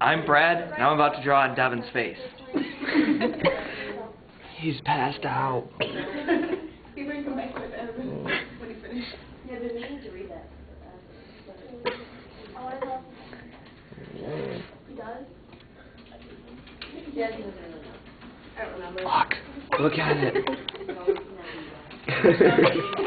I'm Brad, and I'm about to draw on Devin's face. He's passed out. he bring him back with him when he finishes. Yeah, I've been meaning to read that. Oh, he does? Yeah, he doesn't really know. I don't remember. Fuck. Look at it.